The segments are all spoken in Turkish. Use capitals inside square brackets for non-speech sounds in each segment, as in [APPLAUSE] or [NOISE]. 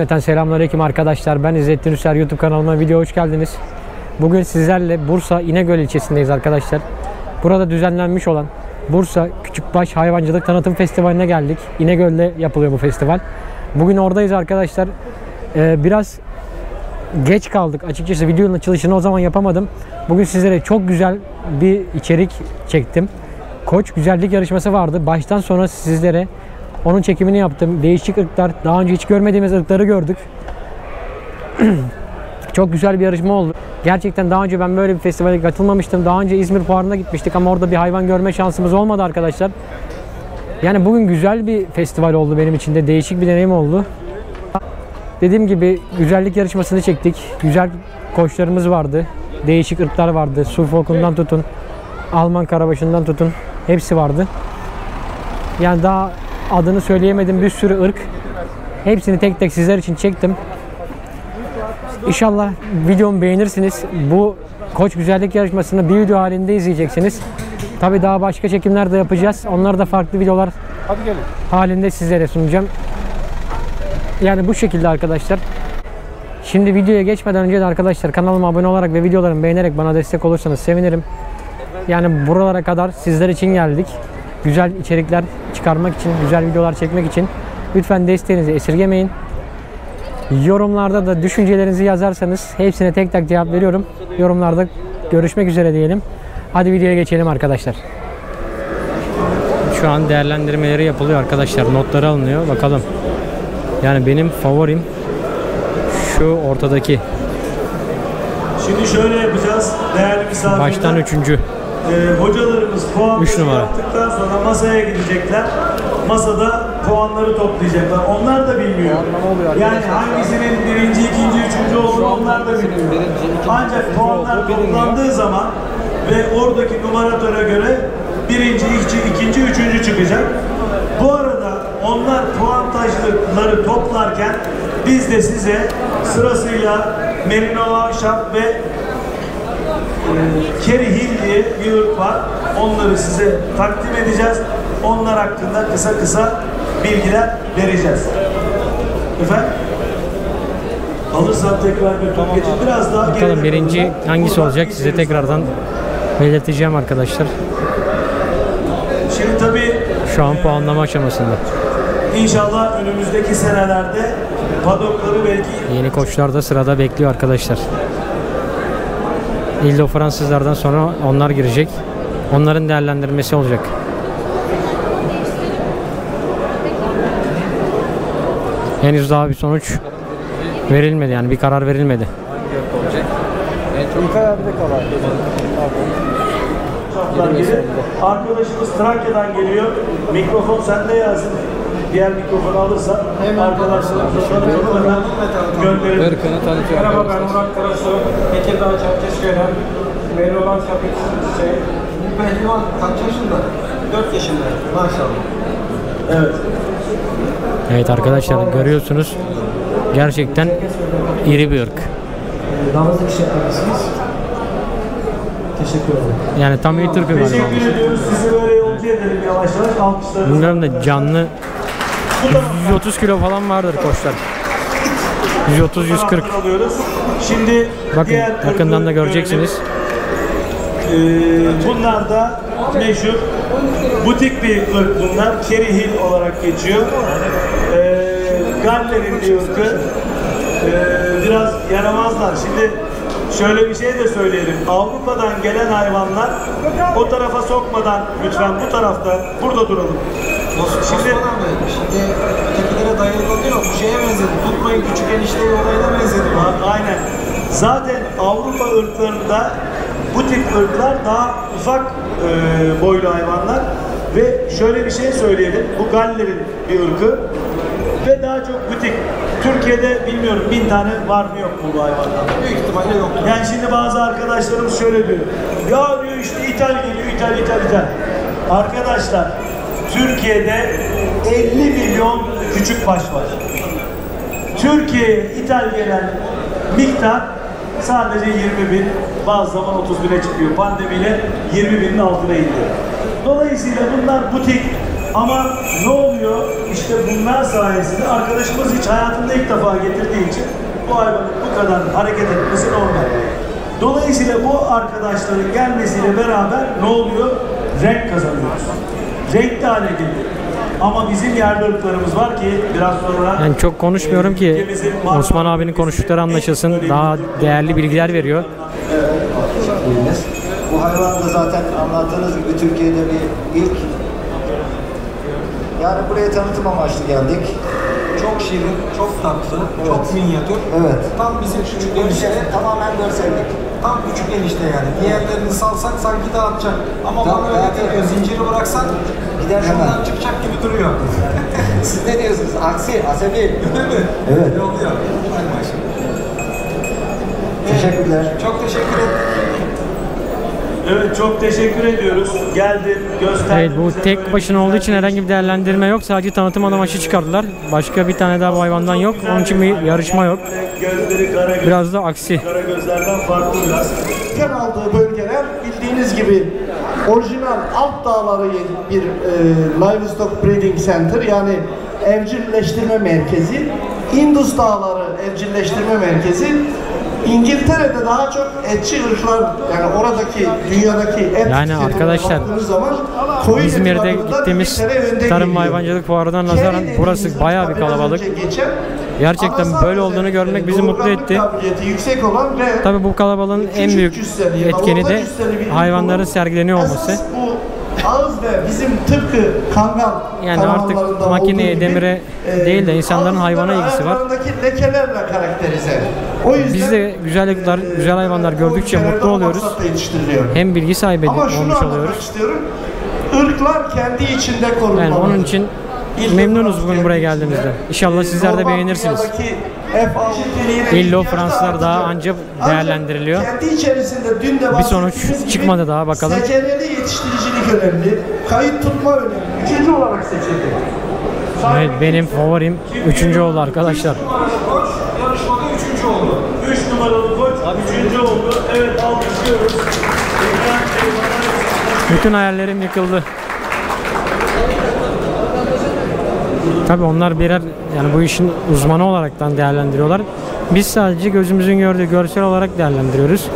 Cümleten selamünaleyküm arkadaşlar. Ben İzzettin Üser YouTube kanalıma video hoş geldiniz. Bugün sizlerle Bursa İnegöl ilçesindeyiz arkadaşlar. Burada düzenlenmiş olan Bursa Küçükbaş Hayvancılık Tanıtım Festivali'ne geldik. İnegöl'de yapılıyor bu festival. Bugün oradayız arkadaşlar. Ee, biraz geç kaldık. Açıkçası videonun açılışını o zaman yapamadım. Bugün sizlere çok güzel bir içerik çektim. Koç güzellik yarışması vardı. Baştan sona sizlere onun çekimini yaptım. Değişik ırklar, daha önce hiç görmediğimiz ırkları gördük. [CLEARS THROAT] Çok güzel bir yarışma oldu. Gerçekten daha önce ben böyle bir festivale katılmamıştım. Daha önce İzmir Fuarı'na gitmiştik ama orada bir hayvan görme şansımız olmadı arkadaşlar. Yani bugün güzel bir festival oldu benim için de. Değişik bir deneyim oldu. Dediğim gibi güzellik yarışmasını çektik. Güzel koçlarımız vardı. Değişik ırklar vardı. Suffolk'undan tutun. Alman karabaşından tutun. Hepsi vardı. Yani daha adını söyleyemedim bir sürü ırk. Hepsini tek tek sizler için çektim. İnşallah videomu beğenirsiniz. Bu Koç Güzellik Yarışması'nı bir video halinde izleyeceksiniz. Tabi daha başka çekimler de yapacağız. Onları da farklı videolar halinde sizlere sunacağım. Yani bu şekilde arkadaşlar. Şimdi videoya geçmeden önce de arkadaşlar kanalıma abone olarak ve videolarımı beğenerek bana destek olursanız sevinirim. Yani buralara kadar sizler için geldik. Güzel içerikler çıkarmak için, güzel videolar çekmek için lütfen desteğinizi esirgemeyin. Yorumlarda da düşüncelerinizi yazarsanız hepsine tek tek cevap veriyorum. Yorumlarda görüşmek üzere diyelim. Hadi videoya geçelim arkadaşlar. Şu an değerlendirmeleri yapılıyor arkadaşlar. Notları alınıyor. Bakalım. Yani benim favorim şu ortadaki. Şimdi şöyle yapacağız değerli misafirler. Baştan üçüncü. Ee, hocalarımız puanları yaptıktan sonra masaya gidecekler. Masada puanları toplayacaklar. Onlar da bilmiyor. Yani hangisinin birinci, ikinci, üçüncü olduğunu onlar da bilmiyor. Ancak puanlar toplandığı zaman ve oradaki numaratöre göre birinci, ikinci, ikinci, üçüncü çıkacak. Bu arada onlar puantajları toplarken biz de size sırasıyla Merino Ahşap ve Kerry Hill diye bir ırk var. Onları size takdim edeceğiz. Onlar hakkında kısa kısa bilgiler vereceğiz. Efendim? Alırsan tekrar götür geçin. Biraz daha Bakalım birinci hangisi olacak size tekrardan belirteceğim arkadaşlar. Şimdi tabii Şu an puanlama aşamasında. inşallah önümüzdeki senelerde padokları belki Yeni koçlar da sırada bekliyor arkadaşlar. İldo Fransızlardan sonra onlar girecek. Onların değerlendirmesi olacak. Henüz daha bir sonuç verilmedi yani bir karar verilmedi. Gelir. Arkadaşımız Trakya'dan geliyor. Mikrofon sende yazın. Diğer mikrofonu alırsan arkadaşlarımıza hemen gönderelim. Irkını tanıtıyor. Merhaba ben Murat Karasu. Tekirdağ Çerkezköy'den. Meyrolan Şapik şey. Bu pehlivan kaç yaşında? 4 yaşında. Maşallah. Evet. Evet arkadaşlar görüyorsunuz gerçekten iri bir ırk. Damızlık işletmecisiniz. Teşekkür ederim. Yani tam iyi ırkı galiba. Teşekkür ediyoruz. Sizi böyle yolcu edelim yavaş yavaş. Alkışlarınızı. Bilmiyorum da canlı 130 kilo falan vardır koçlar. 130-140. alıyoruz. Şimdi Bakın yakından da göreceksiniz. Ee, bunlar da meşhur butik bir ırk bunlar. Kerry Hill olarak geçiyor. Ee, Galler'in bir ırkı. Ee, biraz yaramazlar. Şimdi şöyle bir şey de söyleyelim. Avrupa'dan gelen hayvanlar o tarafa sokmadan lütfen bu tarafta burada duralım. Şimdi Şimdi ötekilere dayalı oluyor. bu şeye benzedi. Tutmayın küçük enişteyi olayına benzedi. Aynen. Zaten Avrupa ırklarında bu tip ırklar daha ufak e, boylu hayvanlar ve şöyle bir şey söyleyelim. Bu Galler'in bir ırkı ve daha çok butik. Türkiye'de bilmiyorum bin tane var mı yok mu bu hayvandan? Büyük ihtimalle yok. Yani şimdi bazı arkadaşlarımız şöyle diyor. Ya diyor işte ithal geliyor, ithal, ithal, ithal. Arkadaşlar, Türkiye'de 50 milyon küçük baş var. Türkiye'ye ithal gelen miktar sadece 20 bin, bazı zaman 30 bine çıkıyor. Pandemiyle 20 binin altına indi. Dolayısıyla bunlar butik ama ne oluyor? İşte bunlar sayesinde arkadaşımız hiç hayatında ilk defa getirdiği için bu hayvanın bu kadar hareket etmesi normal. Dolayısıyla bu arkadaşların gelmesiyle beraber ne oluyor? Renk kazanıyoruz. Renkli hale geliyor. Ama bizim yerli ırklarımız var ki biraz sonra Yani çok konuşmuyorum ki ülkemizin Marmara Osman abinin konuştukları anlaşılsın. Daha değerli bilgiler veriyor. Bu hayvan da zaten anlattığınız gibi Türkiye'de bir ilk. Yani buraya tanıtım amaçlı geldik. Çok şirin, çok tatlı, çok minyatür. Evet. Tam bizim küçük enişte, Görüşleri tamamen görsellik. Tam küçük enişte yani. Diğerlerini salsak sanki dağıtacak. Ama Tamam, bana öyle geliyor. Zinciri bıraksan Gider şuradan hemen. çıkacak gibi duruyor. [LAUGHS] Siz ne diyorsunuz? Aksi, asabi. Değil mi? Evet. Öyle maşallah. Teşekkürler. Çok teşekkür ederim. Evet çok teşekkür ediyoruz. Geldin, gösterdin. Evet bu tek başına olduğu için herhangi bir değerlendirme yok. Sadece tanıtım amaçlı çıkardılar. Başka bir tane daha bu hayvandan yok. Onun için bir yarışma yok. Gözleri kara göz, Biraz da aksi. kara gözlerden farklı biraz. Yer aldığı bölgeler bildiğiniz gibi orijinal alt dağları bir e, livestock breeding center yani evcilleştirme merkezi. Indus Dağları evcilleştirme merkezi. İngiltere'de daha çok etçi ırklar yani oradaki dünyadaki et Yani arkadaşlar, zaman koyun eti İzmir'de gittiğimiz tarım hayvancılık fuarından nazaran burası bayağı bir kalabalık. Gerçekten böyle olduğunu görmek bizi mutlu etti. Tabii bu kalabalığın en büyük etkeni de hayvanların sergileniyor olması. Ağız ve bizim tıpkı kangal Yani artık makineye, gibi, demire e, değil de insanların hayvana ilgisi var. lekelerle karakterize. O yüzden Biz de güzel ırklar, e, güzel hayvanlar gördükçe mutlu oluyoruz. Hem bilgi sahibi Ama şunu olmuş oluyoruz. istiyorum. Irklar kendi içinde korunmalı. Yani onun için memnunuz bugün buraya geldiğimizde. İnşallah Ee, sizler de beğenirsiniz. dünyadaki F6 niteliğine İllo Fransızlar daha ancak değerlendiriliyor. Kendi içerisinde dün de Bir sonuç çıkmadı daha, bakalım. Secereli yetiştiricilik önemli. Kayıt tutma önemli. Üçüncü olarak seçildi. Evet benim favorim üçüncü oldu arkadaşlar. Koç yarışmada üçüncü oldu. 3 numaralı koç 3. oldu. Evet alkışlıyoruz. Bütün hayallerim yıkıldı. Tabii onlar birer yani bu işin uzmanı olaraktan değerlendiriyorlar. Biz sadece gözümüzün gördüğü görsel olarak değerlendiriyoruz.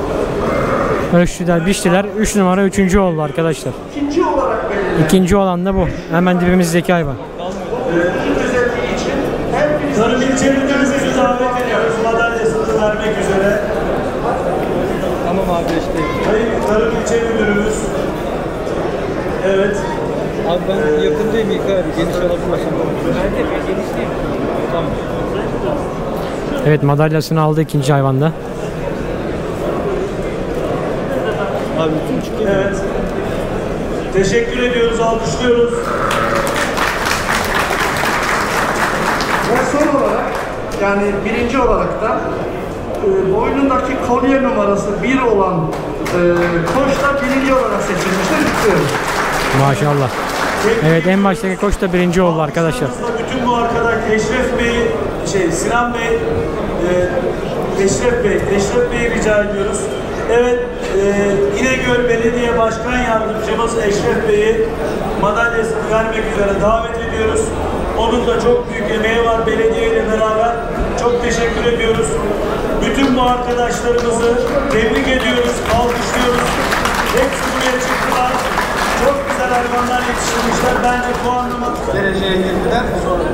Ölçtüler, biçtiler. 3 numara 3. oldu arkadaşlar. İkinci olarak belirlenen İkinci olan da bu. Hemen dibimizdeki hayvan. Tarım ilçe müdürümüzü davet ediyoruz. Madalyasını vermek üzere. Tamam abi işte. Sayın Tarım ilçe müdürümüz. Evet. Abi ben yakındayım İlkay abi. Geniş alabilirsin. Ben de genişliyim. Tamam. Evet madalyasını aldı ikinci hayvanda. Abi bütün çıkıyor. Evet. Teşekkür ediyoruz, alkışlıyoruz. Ve son olarak yani birinci olarak da e, boynundaki kolye numarası bir olan e, koç da birinci olarak seçilmiştir. Kutluyoruz. Maşallah. Evet en baştaki koç da birinci oldu arkadaşlar. Bütün bu arkadaş Eşref Bey, şey Sinan Bey, e, Eşref Bey, Eşref Bey'i rica ediyoruz. Evet, e, İnegöl Belediye Başkan Yardımcımız Eşref Bey'i madalyasını vermek üzere davet ediyoruz. Onun da çok büyük emeği var belediye ile beraber. Çok teşekkür ediyoruz. Bütün bu arkadaşlarımızı tebrik ediyoruz, alkışlıyoruz. Hepsi buraya çıktılar. Güzel hayvanlar yetiştirmişler. Bence puanlama Dereceye girdiler.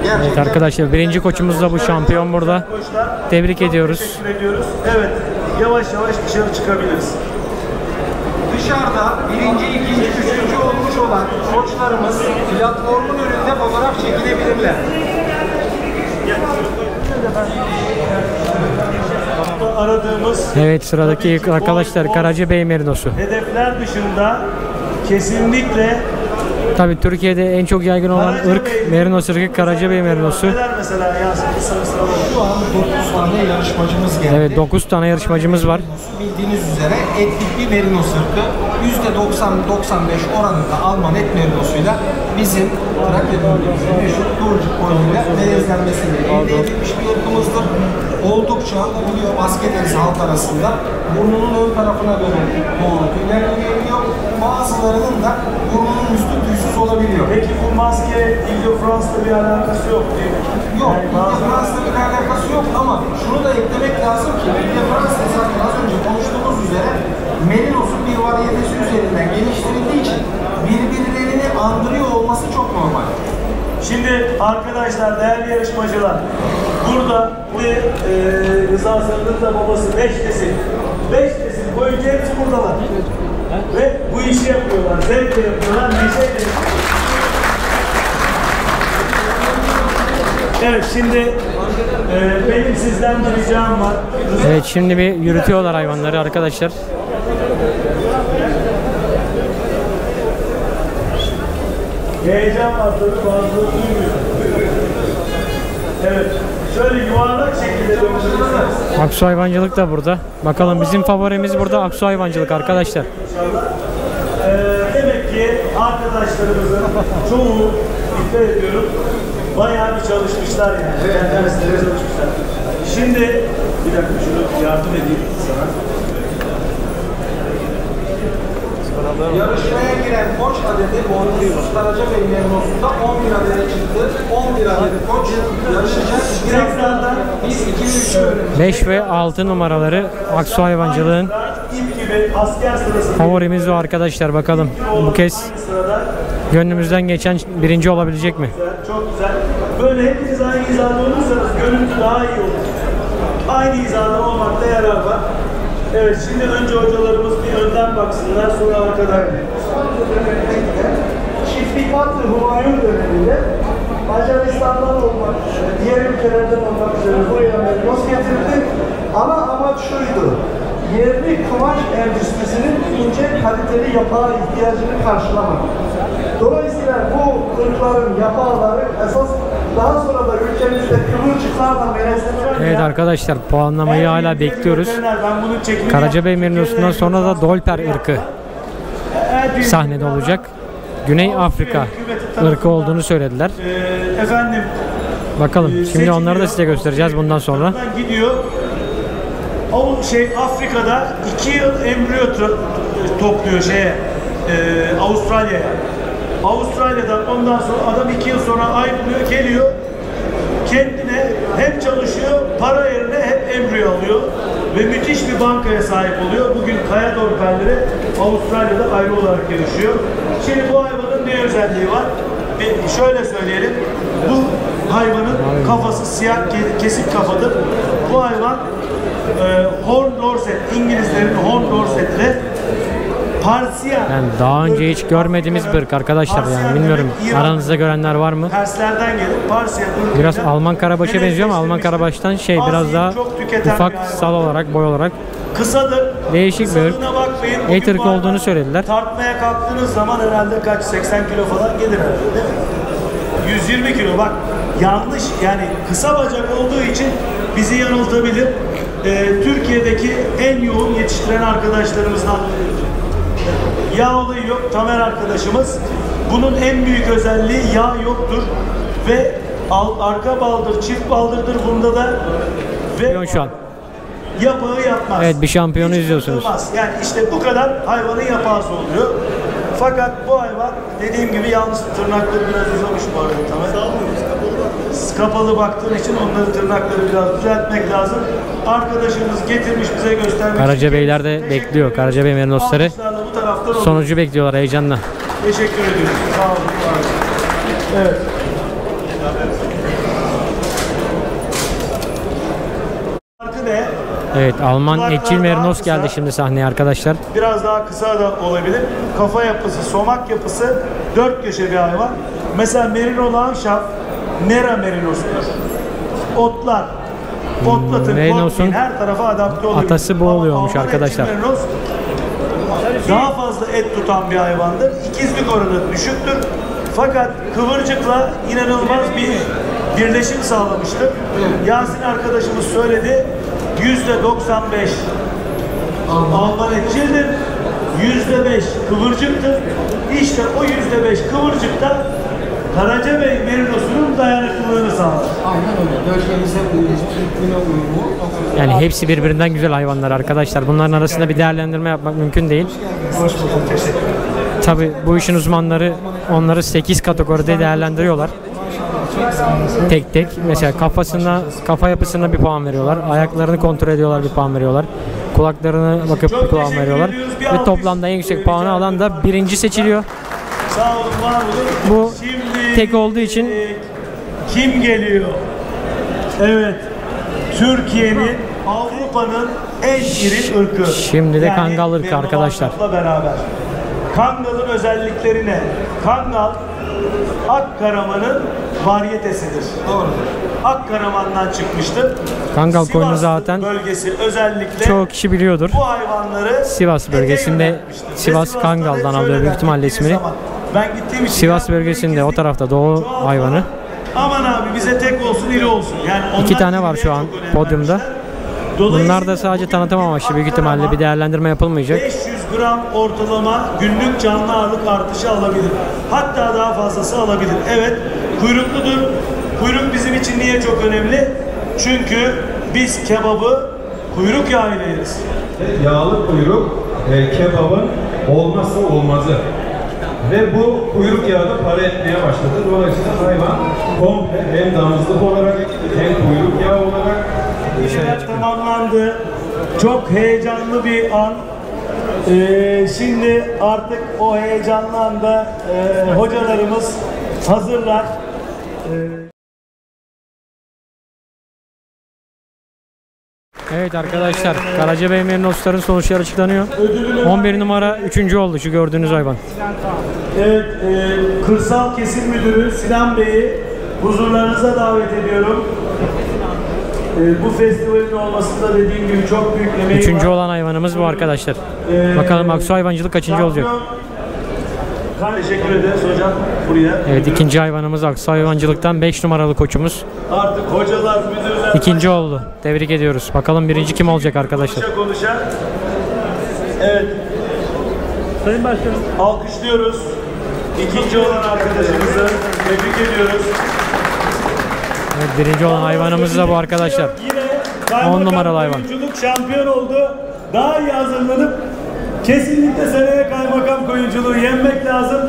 Gerçekten Evet arkadaşlar birinci koçumuz da bu şampiyon burada. Koçlar. Tebrik Çok ediyoruz. Teşekkür ediyoruz. Evet. Yavaş yavaş dışarı çıkabiliriz. dışarıda birinci, ikinci, üçüncü olmuş olan koçlarımız platformun önünde fotoğraf çekilebilirler. aradığımız Evet sıradaki arkadaşlar Karacabey Merinosu. hedefler dışında kesinlikle Tabi Türkiye'de en çok yaygın olan Karacabey- ırk Merinos ırkı Karacabey Merinosu. Mesela Yasin. Şu an 9 tane yarışmacımız geldi. Evet 9 tane yarışmacımız var. Bildiğiniz üzere etlik bir merinos ırkı. %90-95 oranında Alman et merinosuyla bizim Trakya bölgemizin meşhur Kıvırcık boyuyla melezlenmesiyle elde edilmiş bir ırkımızdır. Oldukça biliyor basket halk arasında burnunun ön tarafına dönen doğru tüyler geliyor. Bazılarının da burnunun üstü tüysüz olabiliyor. Peki bu maske İlde Fransa'da bir alakası yok değil mi? Yok, Yani bazı- Fransa'da bir alakası yok ama şunu da eklemek lazım ki Bilge Fransa zaten az önce konuştuğumuz üzere Merinos'un bir variyetesi üzerinden geliştirildiği için birbirlerini andırıyor olması çok normal. Şimdi arkadaşlar, değerli yarışmacılar, burada bu e, Rıza Sarı'nın da babası beş nesil, beş nesil boyunca hepsi buradalar. Ve bu işi yapıyorlar, zevkle yapıyorlar, neşeyle Evet, şimdi e, benim sizden bir ricam var. Evet şimdi bir yürütüyorlar hayvanları arkadaşlar. Heyecan var tabii, bazıları duymuyor. Evet, şöyle yuvarlak. Aksu hayvancılık da burada. Bakalım bizim favorimiz burada Aksu hayvancılık arkadaşlar. Demek ki arkadaşlarımızın çoğu dikkat ediyorum bayağı bir çalışmışlar yani. Derslere çalışmışlar. Şimdi bir dakika şunu yardım edeyim sana. Yarışmaya giren koç adedi Boynuzsuz Karacabey Merinos'unda 11 adede çıktı. 11 adedi koç yarışacak. Tekrardan Biz 2 3 bölümümüz. 5 ve 6 numaraları Aksu hayvancılığın favorimiz o arkadaşlar bakalım. Bu kez gönlümüzden geçen birinci olabilecek mi? çok güzel. Böyle hepiniz aynı hizada olursanız görüntü daha iyi olur. Aynı hizada olmakta yarar var. Evet şimdi önce hocalarımız bir önden baksınlar sonra arkadan. Çiftlik Batı Humayun döneminde Macaristan'dan olmak üzere, diğer ülkelerden olmak üzere buraya merinos getirildi. Ana amaç şuydu, yerli kumaş endüstrisinin ince kaliteli yapağa ihtiyacını karşılamak. Dolayısıyla bu ırkların yapağları esas daha sonra da ülkemizde kıvırcıklarla melezlenen Evet arkadaşlar puanlamayı hala bekliyoruz. Karacabey. Merinosu'ndan sonra da Dolper ırkı sahnede olacak. Güney Afrika ırkı olduğunu söylediler. Ee, efendim Bakalım şimdi onları da size göstereceğiz bundan sonra. Buradan gidiyor. O şey Afrika'da iki yıl embriyo to- topluyor şeye e, Avustralya'ya. Avustralya'dan ondan sonra adam iki yıl sonra ayrılıyor, geliyor. Kendine hem çalışıyor, para yerine hep embriyo alıyor. Ve müthiş bir bankaya sahip oluyor. Bugün kaya dorperleri Avustralya'da ayrı olarak yarışıyor. Şimdi bu hayvanın ne özelliği var? Bir şöyle söyleyelim. Bu hayvanın kafası siyah ke- kesik kafadır. Bu hayvan e, Horn Dorset, İngilizlerin Horn Dorset'le. Yani daha önce hiç görmediğimiz bir ırk arkadaşlar yani bilmiyorum aranızda görenler var mı? Perslerden gelip ırkıyla Biraz Alman Karabaş'a benziyor ama Alman. Karabaş'tan şey biraz daha ufak sal olarak boy olarak Kısadır. Değişik bir ırk. Et ırkı olduğunu söylediler. Tartmaya kalktığınız zaman herhalde kaç 80 kilo falan gelir herhalde değil mi? 120 kilo bak yanlış yani kısa bacak olduğu için bizi yanıltabilir. Ee, Türkiye'deki en yoğun yetiştiren arkadaşlarımızdan Yağ olayı yok. Tamer arkadaşımız. Bunun en büyük özelliği yağ yoktur. Ve al- arka baldır, çift baldırdır bunda da. Ve şu an. yapağı yapmaz. Evet, bir şampiyonu Hiç izliyorsunuz. kırılmaz. Yani işte bu kadar hayvanın yapağısı oluyor. Fakat bu hayvan dediğim gibi yalnız tırnakları biraz uzamış bu arada Tamer. Kapalı baktığın için onları tırnakları biraz düzeltmek lazım. Arkadaşımız getirmiş bize göstermek Karaca Beyler de bekliyor. Karaca Bey bu taraftan olun. sonucu bekliyorlar heyecanla. Teşekkür ediyorum. Sağ olun. Evet. Evet Alman Kulaklar etçil Merinos geldi şimdi sahneye arkadaşlar. Biraz daha kısa da olabilir. Kafa yapısı, somak yapısı dört köşe bir hayvan. Mesela Merino Lanşaf, Nera Merinosu'dur. Otlar, otlatın, Merinos'un her tarafa adapte olabilir. atası bu oluyormuş Alman arkadaşlar. etçi Merinos daha fazla et tutan bir hayvandır. İkizlik oranı düşüktür. Fakat kıvırcıkla inanılmaz bir birleşim sağlamıştır. Yasin arkadaşımız söyledi. Yüzde 95 Alman etçildir. Yüzde 5 kıvırcıktır. İşte o yüzde 5 kıvırcıkta Karacabey merinosunun dayanıklılığını sağlar. Aynen öyle. Bölgemize uyumlu, iklimine uyumlu. Yani hepsi birbirinden güzel hayvanlar arkadaşlar. Bunların arasında bir değerlendirme yapmak mümkün değil. Hoş bulduk. Teşekkür ederim. Tabi bu işin uzmanları onları 8 kategoride değerlendiriyorlar. Tek tek mesela kafasına kafa yapısına bir puan veriyorlar. Ayaklarını kontrol ediyorlar bir puan veriyorlar. Kulaklarına bakıp bir puan veriyorlar. Ve toplamda en yüksek puanı alan da birinci seçiliyor. Sağ olun, var olun. Bu Şimdi tek olduğu için kim geliyor? Evet. Türkiye'nin Avrupa'nın en iri ırkı. Şimdi de Kangal ırkı arkadaşlar. Beraber. Kangal'ın özellikleri ne? Kangal Akkaraman'ın varyetesidir. Doğrudur. Akkaraman'dan çıkmıştır. Kangal koyunu zaten bölgesi özellikle çoğu kişi biliyordur. bu hayvanları Sivas bölgesinde Sivas Kangal'dan da alıyor büyük ihtimalle ismini. zaman, Ben gittiğim için Sivas bölgesinde o tarafta doğu hayvanı. Aman abi bize tek olsun iri olsun. Yani İki tane var şu an podyumda. Bunlar da sadece tanıtım bir amaçlı büyük ihtimalle bir değerlendirme yapılmayacak. 500 gram ortalama günlük canlı ağırlık artışı alabilir. Hatta daha fazlası alabilir. Evet, kuyrukludur. Kuyruk bizim için niye çok önemli? Çünkü biz kebabı kuyruk yağıyla yeriz. Yağlı kuyruk e, kebabın olmazsa olmazı. Ve bu kuyruk yağı da para etmeye başladı. Dolayısıyla hayvan komple hem damızlık olarak hem kuyruk yağı olarak Geceler tamamlandı. Çok heyecanlı bir an. Ee, şimdi artık o heyecanlı anda e, hocalarımız hazırlar. Evet arkadaşlar Karacabey Merinosların sonuçları açıklanıyor. 11 numara 3. oldu şu gördüğünüz hayvan. Evet, e, Kırsal Kesim Müdürü Sinan Bey'i huzurlarınıza davet ediyorum. E, bu festivalin olmasında dediğim gibi çok büyük emeği Üçüncü var. olan hayvanımız bu arkadaşlar. Ee, Bakalım Aksu hayvancılık kaçıncı olacak? Teşekkür ederiz hocam buraya. Evet ikinci hayvanımız Aksu hayvancılıktan 5 numaralı koçumuz. Artık hocalar, müdürler İkinci oldu. Tebrik ediyoruz. Bakalım birinci kim olacak arkadaşlar? konuşa konuşa. Evet. Sayın Başkanım. Alkışlıyoruz. İkinci olan arkadaşımızı tebrik ediyoruz. Evet, birinci olan hayvanımız da bu arkadaşlar. Yine 10 numaralı hayvan. Koyunculuk şampiyon oldu. Daha iyi hazırlanıp kesinlikle seneye kaymakam koyunculuğu yenmek lazım.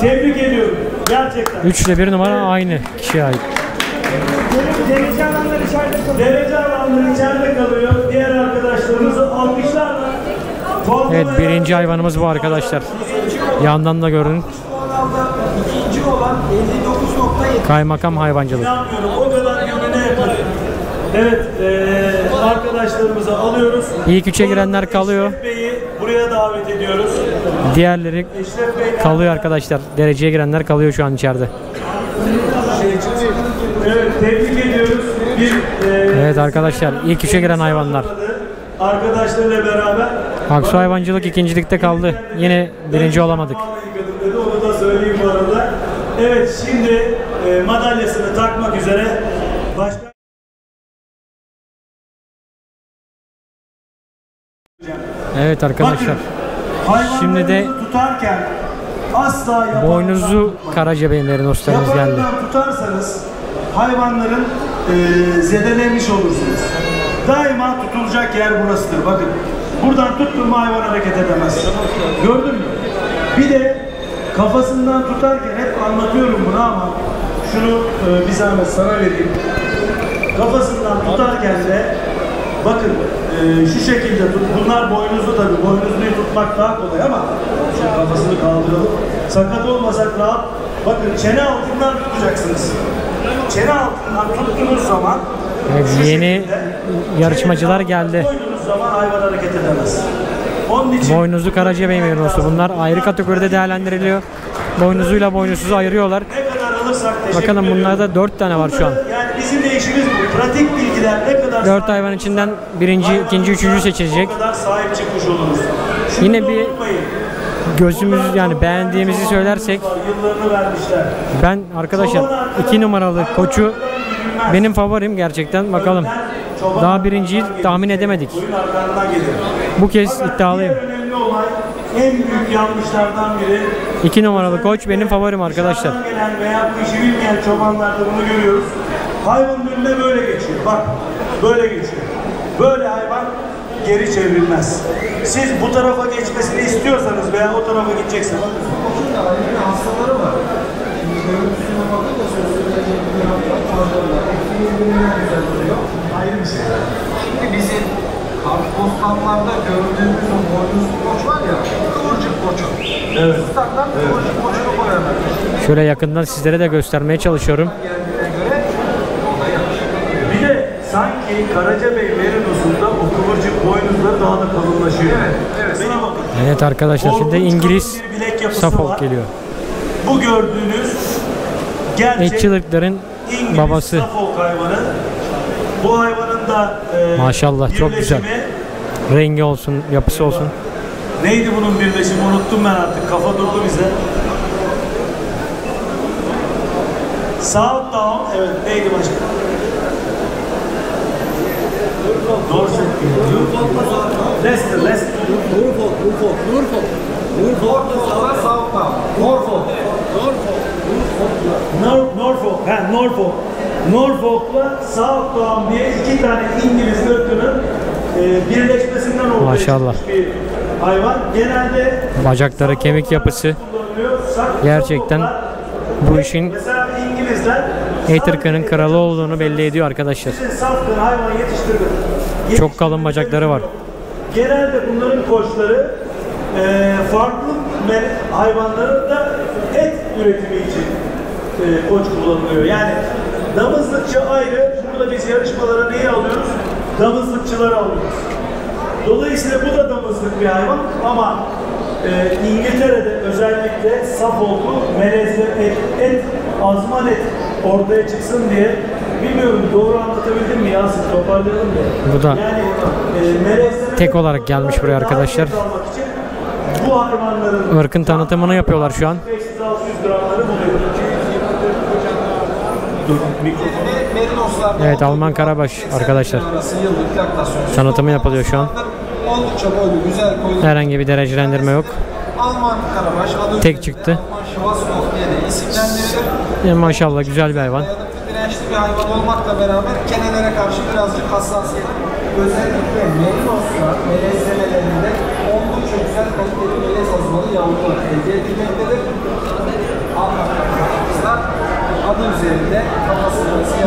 Tebrik ediyorum. Gerçekten. 3 ile 1 numara aynı kişiye ait. Kalıyor. Derece alanlar içeride kalıyor. Diğer arkadaşlarımızı alkışlarla Evet birinci hayvanımız bu arkadaşlar. Yandan da görün. İkinci olan 59.7. Kaymakam hayvancılık. O kadar birbirine yakın. Evet, eee arkadaşlarımızı alıyoruz. İlk üçe girenler kalıyor. Bey'i buraya davet ediyoruz. Diğerleri kalıyor arkadaşlar. Dereceye girenler kalıyor şu an içeride. Evet, tebrik ediyoruz. Bir eee Evet arkadaşlar ilk üçe giren hayvanlar. arkadaşlarıyla beraber Aksu hayvancılık ikincilikte kaldı. Yine birinci olamadık. Onu da söyleyeyim bu arada. Evet, şimdi eee, madalyasını takmak üzere başka Evet arkadaşlar. Hayvanlarınızı Şimdi de tutarken asla yapanlardan boynuzlu tutmayın. Karacabey merinoslarımız geldi. Tutarsanız hayvanların e, zedelenmiş olursunuz. Daima tutulacak yer burasıdır. Bakın buradan tuttun mu hayvan hareket edemez. Gördün mü? Bir de kafasından tutarken hep anlatıyorum bunu ama şunu e, bir zahmet sana vereyim. Kafasından tutarken de bakın e, şu şekilde tut. Bunlar boynuzlu tabi. Boynuzluyu tutmak daha kolay ama şu kafasını kaldıralım. Sakat olmasak rahat. Bakın çene altından tutacaksınız. Çene altından tuttuğunuz zaman Evet, yeni yarışmacılar geldi. Koyduğunuz zaman hayvan hareket edemez. Onun için Boynuzlu Karacabey merinosu. Bunlar ayrı kategoride değerlendiriliyor. Boynuzuyla boynuzuzu ayırıyorlar. ne kadar alırsak Bakalım bunlarda 4 tane var şu an. Yani bizim de işimiz bu. Pratik bilgiler ne kadar 4 hayvan içinden birinci, ikinci, üçüncü seçilecek. Yine bir. Gözümüz yani beğendiğimizi söylersek ben arkadaşlar 2 numaralı koçu benim favorim gerçekten. Bakalım. Daha birinciyi tahmin edemedik. Bu kez iddialıyım. en büyük yanlışlardan biri 2 numaralı koç benim favorim arkadaşlar. Gelen veya bu işi bilmeyen çobanlarda bunu görüyoruz. Hayvanın önüne böyle geçiyor. Bak böyle geçiyor. Böyle hayvan geri çevrilmez. Siz bu tarafa geçmesini istiyorsanız veya o tarafa gideceksiniz. hastaları var. Şimdi görüntüsüne bakınca sözlerine güzel duruyor. Ayrı bir şey. Şimdi bizim kartpostallarda gördüğümüz o boynuzlu koç var ya, kıvırcık koçu. Evet. Standart kıvırcık koçunu koyarlar. Şöyle yakından sizlere de göstermeye çalışıyorum. Da. Bir de sanki Karacabey kıvırcık boynuzları daha da kalınlaşıyor. Evet, evet. Bakın. Evet arkadaşlar şimdi İngiliz Suffolk var. geliyor. Bu gördüğünüz gerçek Etçiliklerin İngiliz babası. Suffolk hayvanı. Bu hayvanın da e, Maşallah, çok güzel. Rengi olsun, yapısı olsun. Neydi bunun birleşimi unuttum ben artık. Kafa durdu bize. Southdown, evet neydi başka? Dorset. Leicester. Norfolk. Nor Norfolk, Norfolk. Norfolk'la Southdown diye iki tane İngiliz ırkının birleşmesinden ortaya Maşallah. bir hayvan. Genelde Bacakları, kemik yapısı Gerçekten bu işin Mesela İngilizler et ırkının kralı olduğunu belli ediyor arkadaşlar. Safkan hayvan yetiştirdi. Çok kalın bacakları var. Genelde bunların koçları e, farklı hayvanların da et üretimi için e, koç kullanılıyor. Yani damızlıkçı ayrı. Burada biz yarışmalara neyi alıyoruz? Damızlıkçıları alıyoruz. Dolayısıyla bu da damızlık bir hayvan ama e, İngiltere'de özellikle Suffolk'u melezle et, et, azman et ortaya çıksın diye bilmiyorum doğru anlatabildim mi Yasin toparlayalım diye. Bu da yani, e, tek olarak gelmiş buraya arkadaşlar. Bu hayvanların Irkın tanıtımını yapıyorlar şu an. 500-600 gramları buluyor. Evet Alman Karabaş arkadaşlar. Tanıtımı yapılıyor şu an. Herhangi bir derecelendirme yok. Alman Karabaş adı Tek çıktı. E, maşallah güzel bir hayvan. Dirençli bir hayvan olmakla beraber kenelere karşı birazcık hassasiyet. Özellikle Merinos'la melezlemelerinde oldukça güzel kaliteli melez azmalı yavrular elde edilmektedir.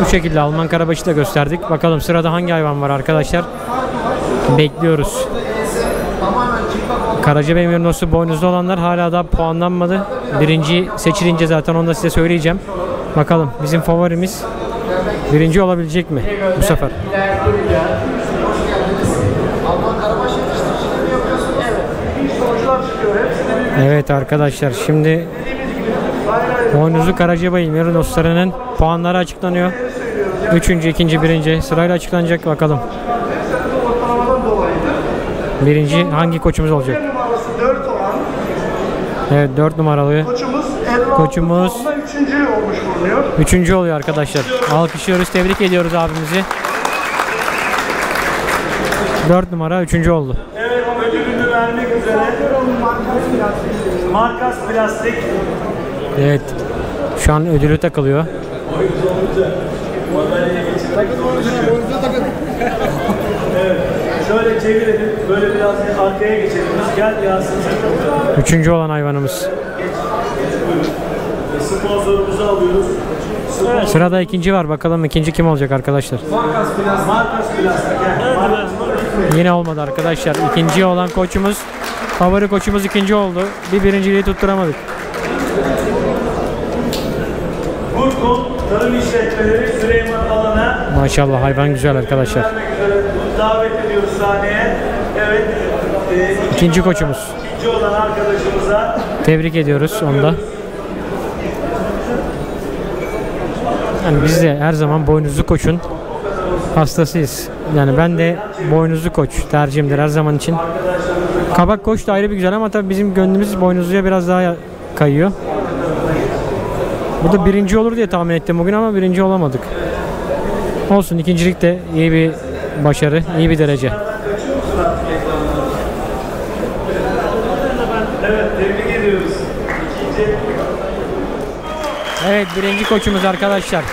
Bu şekilde Alman Karabaş'ı da gösterdik. Bakalım sırada hangi hayvan var arkadaşlar? Bekliyoruz. olan Karacabey Merinos'u boynuzlu olanlar hala da puanlanmadı. Birinci seçilince zaten onu da size söyleyeceğim. Bakalım bizim favorimiz birinci olabilecek mi bu sefer? Evet. Arkadaşlar şimdi boynuzlu Karacabey Merinoslarının puanları açıklanıyor. Üçüncü, ikinci, birinci sırayla açıklanacak bakalım. Birinci hangi koçumuz olacak? Numarası 4 olan Evet 4 numaralı. koçumuz 56 Koçumuz- puanla 3. olmuş bulunuyor. Üçüncü oluyor arkadaşlar. Alkışlıyoruz, tebrik ediyoruz abimizi. 4 numara üçüncü oldu. Evet ödülünü vermek üzere Markas Plastik Evet. Şu an ödülü takılıyor. Evet. Şöyle çevirelim. Böyle biraz arkaya geçelim. Gel Yasin. Üçüncü olan hayvanımız. Sponsorumuzu alıyoruz. Sponsor Sırada ikinci var. Bakalım ikinci kim olacak arkadaşlar. Markas Plastik. Markas Yine olmadı arkadaşlar. İkinci olan koçumuz, favori koçumuz ikinci oldu. Bir birinciliği tutturamadık. Burkon Tarım İşletmeleri Süleyman Alan'a Maşallah hayvan güzel arkadaşlar. davet ediyoruz sahneye. Evet. E, İkinci koçumuz. ikinci olan arkadaşımıza Tebrik ediyoruz onu da. Yani biz de her zaman boynuzlu koçun hastasıyız. Yani ben de boynuzlu koç tercihimdir her zaman için. Kabak koç da ayrı bir güzel ama tabii bizim gönlümüz boynuzluya biraz daha kayıyor. Bu da birinci olur diye tahmin ettim bugün ama birinci olamadık. Olsun ikincilik de iyi bir başarı, iyi bir derece. Evet tebrik ediyoruz. İkinci. Evet birinci koçumuz arkadaşlar.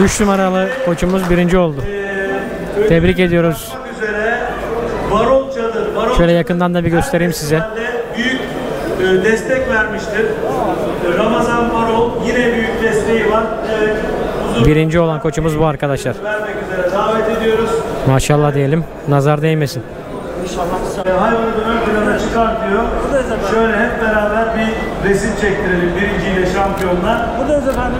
3 numaralı koçumuz birinci oldu. Tebrik ediyoruz. Üzere Barol Çadır. Barol Şöyle yakından da bir göstereyim size. Büyük e, destek vermiştir. E, Ramazan Barol yine büyük desteği var. Huzur Birinci olan koçumuz bu arkadaşlar. vermek üzere davet ediyoruz. Maşallah diyelim. Nazar değmesin. E, Hayvanı ön plana çıkartıyor. Şöyle hep beraber bir resim çektirelim birinciyle şampiyonla. Buradayız efendim.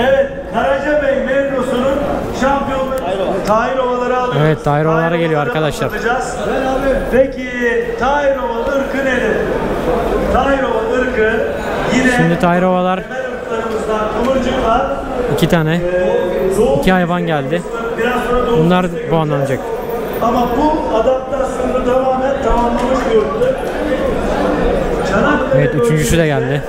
Evet, Karacabey Mevrosu'nun şampiyonluğu Tahir Ovaları alıyoruz. Evet, Tahir Ovaları geliyor arkadaşlar. Peki Tahir Ova ırkı nedir? Tahir Ova ırkı yine Şimdi Tahir Ovalar kıvırcıklar, iki tane, e, iki hayvan geldi. biraz sonra doğu Bunlar puanlanacak. Ama bu adaptasyonu tamamen tamamlamış. Çanakkale Evet üçüncüsü de geldi.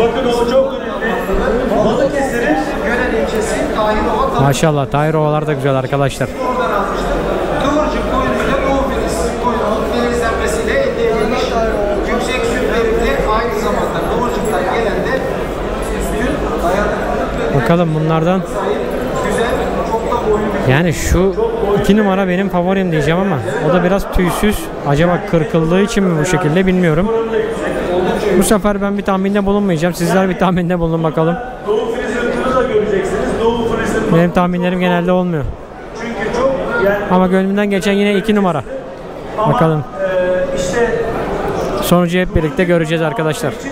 Bakın o çok önemli. Balıkesir'in Gönen ilçesi Tahirova Maşallah Tahir Ovalar da güzel arkadaşlar. oradan almıştır. Kıvırcık koyunuyla Doğu Filiz koyunun filizlenmesiyle elde edilmiş. Yüksek süt verimli aynı zamanda kıvırcıktan gelen de dayanıklılık Bakalım bunlardan güzel, çok da boylu bir yani şu iki numara benim favorim diyeceğim ama o da biraz tüysüz. Acaba kırkıldığı için mi bu şekilde bilmiyorum. Bu sefer ben bir tahminde bulunmayacağım. Sizler bir tahminde bulun bakalım. Benim tahminlerim genelde olmuyor. Ama gönlümden geçen yine iki numara. Bakalım. e, Sonucu hep birlikte göreceğiz arkadaşlar. için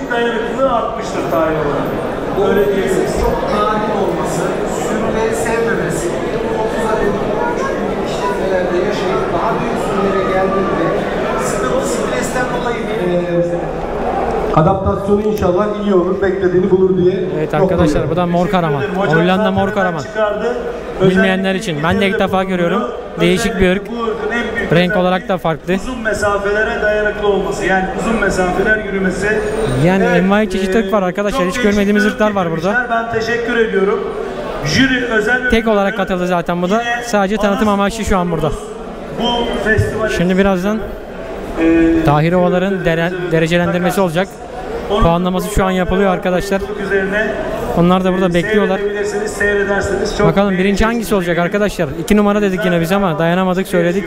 Adaptasyonu inşallah iyi olur, beklediğini bulur diye. Evet arkadaşlar bu da mor karaman. Hollanda mor karaman. Bilmeyenler için. Ben de ilk defa görüyorum. Değişik bir ırk. Renk olarak da farklı. Uzun mesafelere dayanıklı olması. Yani uzun mesafeler yürümesi. Yani envai çeşit ırk var arkadaşlar. çok Hiç görmediğimiz ırklar var burada. Ben teşekkür ediyorum. Jüri özel Tek olarak katıldı zaten bu da. Sadece tanıtım amaçlı şu an burada. Bu festivale Şimdi birazdan e, Tahir Ovaların dere- derecelendirmesi olacak. Puanlaması şu an yapılıyor arkadaşlar. Onlar da burada bekliyorlar. Bakalım birinci hangisi olacak arkadaşlar? İki numara dedik yine biz ama dayanamadık söyledik.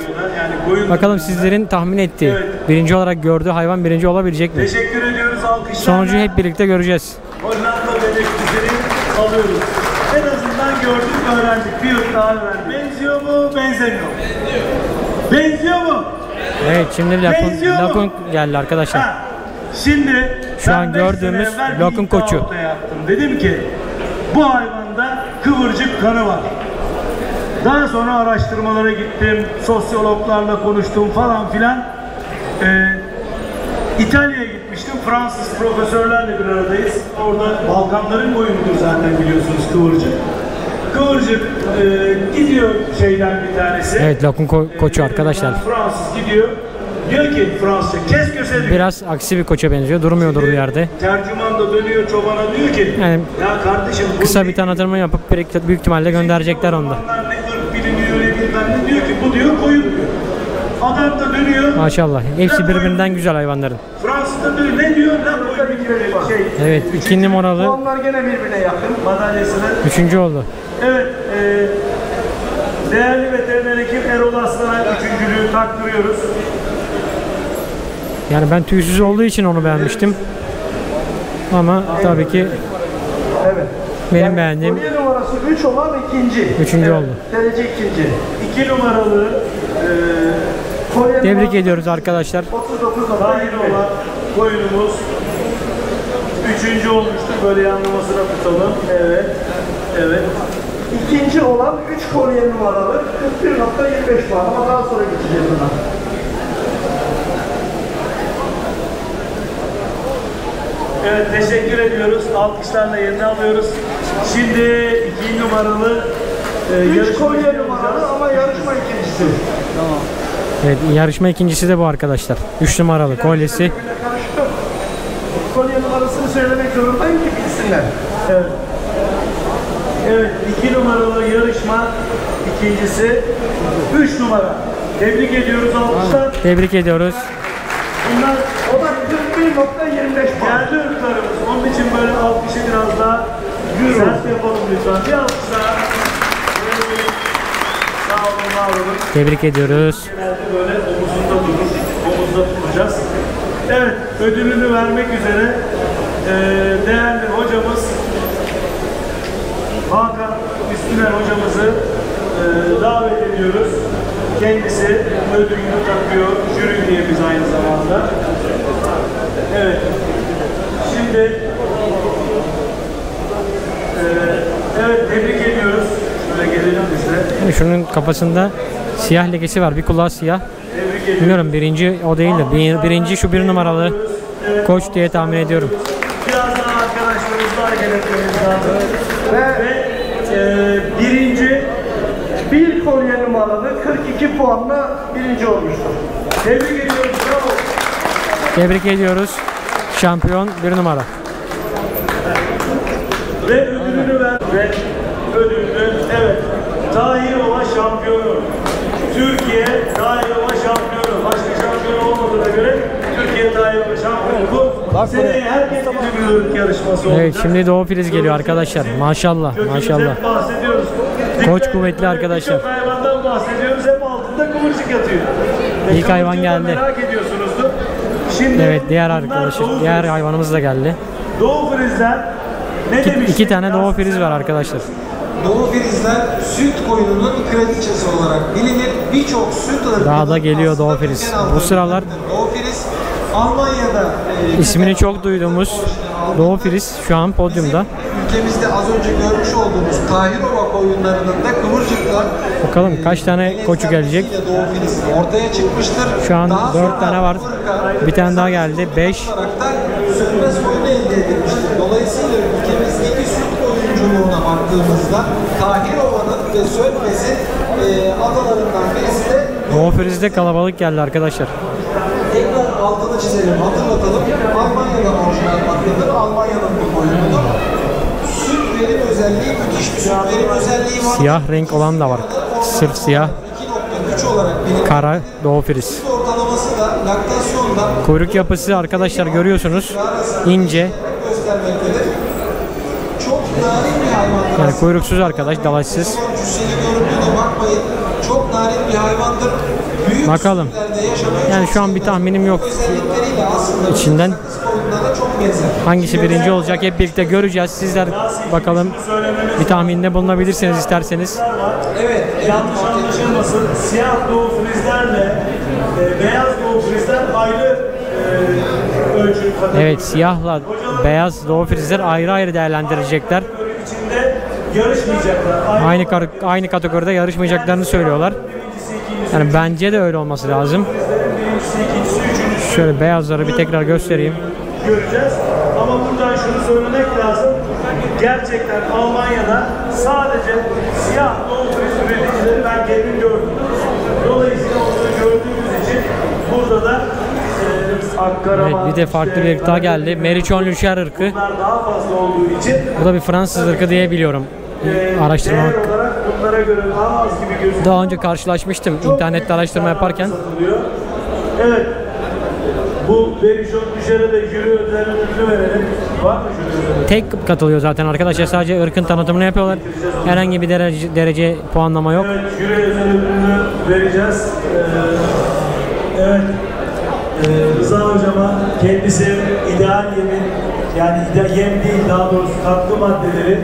Bakalım sizlerin tahmin ettiği, birinci olarak gördüğü hayvan birinci olabilecek mi? Teşekkür ediyoruz alkışlarla. Sonucu hep birlikte göreceğiz. Hollanda belirtisini alıyoruz. En azından gördük, öğrendik. Bir daha. Benziyor mu, benzemiyor mu? Benziyor mu? Evet şimdi mu? Lakun geldi arkadaşlar. Ha, Şimdi Şu an gördüğümüz iddia koçu. attım. Dedim ki bu hayvanda kıvırcık kanı var. Daha sonra araştırmalara gittim, sosyologlarla konuştum falan filan. Ee, İtalya'ya gitmiştim, Fransız profesörlerle bir aradayız. Orada Balkanların oyunudur zaten biliyorsunuz kıvırcık. Kıvırcık e, gidiyor şeyden bir tanesi. Evet Lakun ko- koçu arkadaşlar. Fransız gidiyor. Diyor ki Fransızca kes köse diyor. Biraz aksi bir koça benziyor. Durmuyor durduğu yerde. Tercüman da dönüyor çobana diyor ki Yani ya kardeşim bu Kısa bir tanıtımı yapıp büyük, büyük ihtimalle gönderecekler onu da. Ne ırk biliniyor ne bilmem ne diyor ki bu diyor koyun diyor. Adam da dönüyor Maşallah. Hepsi birbirinden güzel hayvanların. Fransız da diyor ne diyor lan koyun gibi şey. Evet iki numaralı Onlar gene birbirine yakın. Madalyasını. üçüncü oldu. Evet e, değerli veteriner hekim Erol Aslan'a üçüncülüğü taktırıyoruz. Yani ben tüysüz olduğu için onu beğenmiştim. Ama tabii ki Evet. benim beğendiğim Kolye numarası 3 olan ikinci. üçüncü oldu. Derece ikinci. İki numaralı e, Kolye Tebrik ediyoruz arkadaşlar. 39 Dahil olan koyunumuz üçüncü olmuştur. Böyle yanlamasına tutalım. Evet. Evet. İkinci olan 3 kolye numaralı 41.25 puan ama daha sonra geçeceğiz buna. Evet teşekkür ediyoruz. Alkışlarla yerine alıyoruz. Şimdi iki numaralı e, Üç kolye numaralı ama yarışma ikincisi. Evet yarışma ikincisi de bu arkadaşlar. 3 numaralı kolyesi. Kolye numarasını söylemek zorundayım ki bilsinler. Evet. Evet, iki numaralı yarışma ikincisi. Üç numara. Tebrik ediyoruz alkışlar. Tebrik ediyoruz. Bunlar O da 41.25 puan. geldi ırklarımız. Onun için böyle alkışı biraz daha sert yapalım lütfen. Bir alkış daha. Evet. Sağ olun, var olun. Tebrik ediyoruz. Genelde böyle omuzunda durur. Omuzda tutacağız. Evet, ödülünü vermek üzere eee, değerli hocamız Üstüner hocamızı eee, davet ediyoruz. Kendisi ödülünü takıyor. Jüri üyemiz aynı zamanda. Evet. Şimdi eee, evet tebrik ediyoruz. Şöyle gelelim biz de. Yani şunun kafasında siyah lekesi var. Bir kulağı siyah. Bilmiyorum birinci o değil de bir, birinci şu bir numaralı koç diye tahmin ediyorum. Biraz daha arkadaşlarımızla hareket etmemiz lazım. Ve eee, birinci Bir kolye numaralı 42 puanla birinci olmuştur. tebrik ediyoruz. Bravo. Tebrik ediyoruz. Şampiyon bir numara. Ve ödülünü ver. Ve ödülünü evet. Tahirova şampiyonu. Türkiye Tahirova şampiyonu. Başka şampiyon olmadığına göre Türkiye Tahirova şampiyonu. Bu seneye herkes bir yarışması olacak. Evet şimdi Doğu Filiz geliyor arkadaşlar. Maşallah maşallah. bahsediyoruz. Koç kuvvetli arkadaşlar. Birçok hayvandan bahsediyoruz. Hep altında kıvırcık yatıyor. İlk hayvan geldi. Merak ediyorsunuzdur. Şimdi Evet diğer. Doğu Diğer hayvanımız da geldi. Doğu Friz'den ne İki, demiştik? iki tane Doğu Filiz var arkadaşlar. Doğu Filizler süt koyununun kraliçesi olarak bilinir. Birçok süt ırkının Daha da geliyor Doğu Filiz. Bu sıralar Almanya'da e, İsmini çok duyduğumuz Doğu Filiz şu an podyumda. ülkemizde az önce görmüş olduğumuz Tahirova koyunlarının da kıvırcıklar Bakalım kaç tane koçu gelecek. Doğu Filiz ortaya çıkmıştır. Şu an Daha 4 sonra tane var. Fırka Bir tane daha geldi. 5. olarak da sönmez koyunu elde edilmiştir. Dolayısıyla ülkemizdeki süt oyunculuğuna baktığımızda Tahirova'nın ve Sönmez'in e, adalarından birisi de Doğu Filiz'de kalabalık geldi arkadaşlar. Altını çizelim, hatırlatalım. Almanya'dan orijinal bakılır. Almanya'nın bir koyunudur. Süt verim özelliği müthiş bir süt verim özelliği var. Siyah renk olan da var. Sırf siyah. 2.3 olarak bilinir. Kara Doğu Filiz. Süt ortalaması da laktasyonda Kuyruk yapısı arkadaşlar görüyorsunuz. ince. Çok narin bir hayvan. Yani kuyruksuz arkadaş, dalaşsız. Çok narin bir hayvandır. Bakalım. Yani şu an bir tahminim yok. İçinden. Hangisi birinci olacak hep birlikte göreceğiz. Sizler bakalım bir tahminde bulunabilirsiniz isterseniz. Evet, Yanlış anlaşılmasın. Siyah Doğu Frizlerle e, beyaz Doğu Frizler ayrı e. Evet siyahla beyaz Doğu Filizler ayrı ayrı değerlendirecekler. Aynı aynı kategoride yarışmayacaklarını söylüyorlar. Yani bence de öyle olması lazım. Şöyle beyazları bir tekrar göstereyim. göreceğiz. Ama buradan şunu söylemek lazım. Gerçekten Almanya'da sadece siyah Friz üreticileri ben kendim gördüm. Dolayısıyla onları gördüğümüz için burada da e, Evet bir de farklı bir ırk daha geldi. Meriçon Lüşer ırkı. Bunlar daha fazla olduğu için Bu da bir Fransız ırkı diye biliyorum. E, Araştırma. değer olarak bunlara göre daha az gibi gözüküyor. Daha önce karşılaşmıştım internette araştırma yaparken. Satılıyor. Evet. Bu Berişon Düşer'e de jüri ödülünü verelim. Var mı jüri ödülü? Tek katılıyor zaten arkadaşlar. Sadece ırkın tanıtımını yapıyorlar. Herhangi bir derece, derece puanlama yok. Evet, jüri ödülünü vereceğiz. Ee, evet. Ee, Rıza hocama kendisi ideal yemin yani yem değil daha doğrusu katkı maddeleri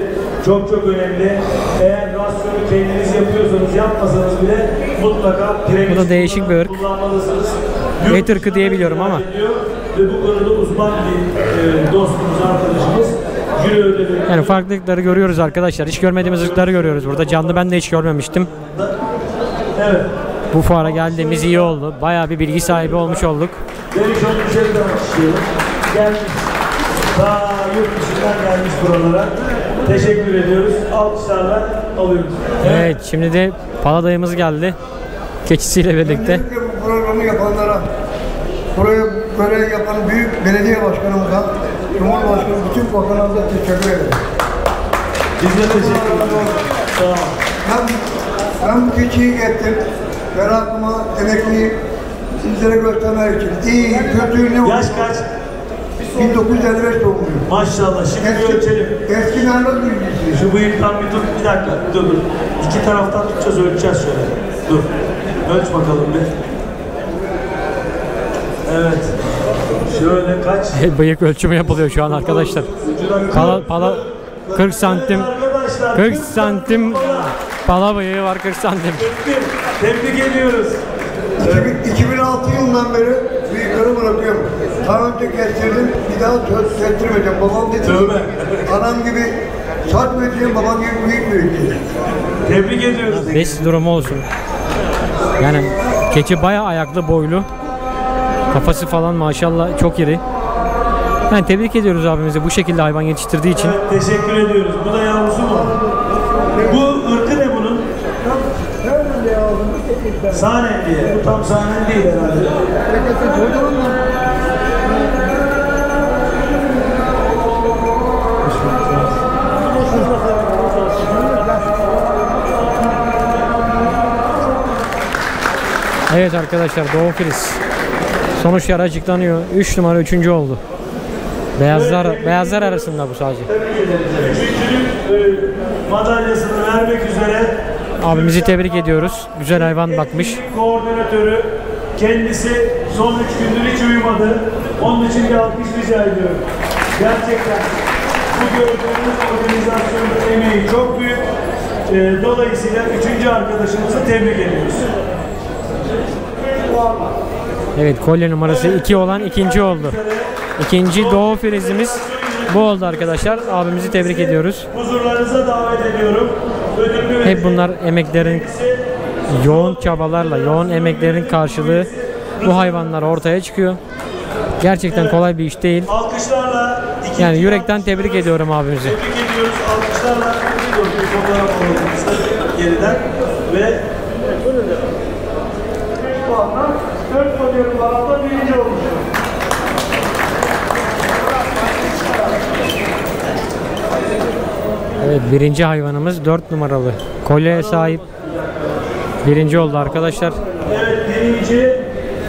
çok çok önemli. Eğer rasyonu kendiniz yapıyorsanız yapmasanız bile mutlaka piremiş Bu da değişik bir ırk. Et ırkı diye biliyorum ama. Ediyor Ve bu konuda uzman bir e, dostumuz, arkadaşımız Yani farklılıkları görüyoruz arkadaşlar. Hiç görmediğimiz ırkları görüyoruz burada. Canlı ben de hiç görmemiştim. Evet. Bu fuara geldiğimiz iyi oldu. Bayağı bir bilgi sahibi olmuş olduk. Çok güzel bir alkışlıyorum. Gelmiş. Ta yurt dışından gelmiş buralara. Teşekkür ediyoruz. Alkışlarla alıyoruz. Evet şimdi de Paladayımız geldi. Keçisiyle birlikte. Öncelikle bu programı yapanlara, buraya görev yapan büyük belediye başkanımıza, Cumhurbaşkanı bütün bakanlarımıza teşekkür ederim. Biz de teşekkür ederiz. Sağ olun. Ben, ben bu keçiyi getirdim. Merakıma, emekliyim. Sizlere göstermek için. İyi, kötü ne Yaş kaç? 1955 doğumluyum. Maşallah. Şimdi bir ölçelim. Eski Mehmet bilgisiyim. Şu bıyıktan bir tut. Bir dakika. Dur dur. İki taraftan tutacağız. Ölçeceğiz şöyle. Dur. Ölç bakalım bir. Evet. Şöyle kaç? [LAUGHS] Bıyık ölçümü yapılıyor şu an arkadaşlar. Pala, pala 40 santim Arkadaşlar, 40 santim pala bıyığı var 40 santim. Tebrik, ediyoruz. 2000 2006 yılından beri büyükleri bırakıyorum. Daha önce kestirdim, bir daha söz kestirmeyeceğim. Babam dedi Tövbe. anam gibi vereceğim, babam gibi büyük büyük. Tebrik ediyoruz. Bes durumu olsun. Yani keçi bayağı ayaklı boylu. Kafası falan maşallah çok iri. Yani tebrik ediyoruz abimizi bu şekilde hayvan yetiştirdiği için. Evet, teşekkür ediyoruz. Bu da yavrusu mu? Bu ırkı ne bunun? Sahnen diye. Bu tam sahnen değil herhalde. Evet arkadaşlar Doğu Filiz. Sonuçlar açıklanıyor. 3 numara 3. oldu. Beyazlar beyazlar arasında bu sadece. Madalyasını vermek üzere Abimizi tebrik ediyoruz. Güzel hayvan bakmış. koordinatörü kendisi son üç gündür hiç uyumadı. Onun için bir alkış rica ediyorum. Gerçekten bu gördüğünüz organizasyonun emeği çok büyük. E, dolayısıyla üçüncü arkadaşımızı tebrik ediyoruz. Evet kolye numarası 2 olan ikinci oldu. İkinci Doğu Filizimiz bu oldu arkadaşlar. Abimizi tebrik ediyoruz. Huzurlarınıza davet ediyorum. Hep bunlar emeklerin yoğun çabalarla, yoğun emeklerin karşılığı bu hayvanlar ortaya çıkıyor. Gerçekten kolay bir iş değil. alkışlarla Yani yürekten tebrik ediyorum abimizi. Tebrik ediyoruz. Alkışlarla geriden ve 4 podium puanla birinci olmuş. Evet birinci hayvanımız 4 numaralı. Kolyeye sahip birinci oldu arkadaşlar. Evet birinci